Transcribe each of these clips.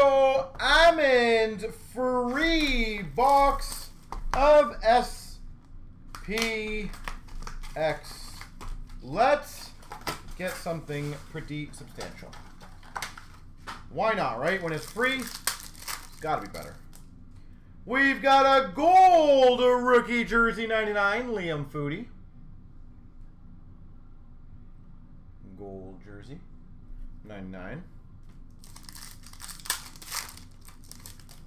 go Amin free box of SPX. Let's get something pretty substantial. Why not, right? When it's free, it's got to be better. We've got a gold rookie jersey 99, Liam Foudy. Gold jersey 99.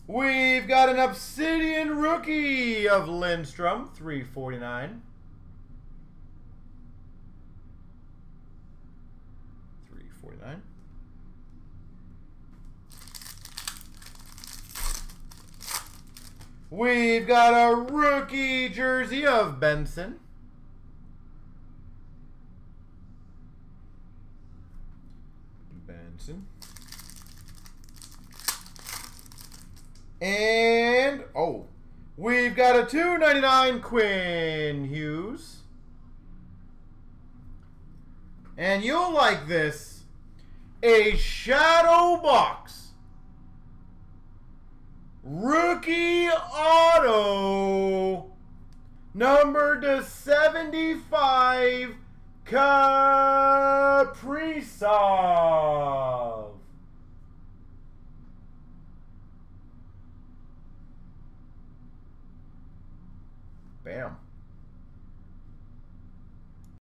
We've got an Obsidian rookie of Lindstrom, 349. 349. We've got a rookie jersey of Benson. Benson. And, oh, we've got a 299 Quinn Hughes. And you'll like this, a Shadow Box. Rookie Auto, number to 75, Kaprizov. Bam.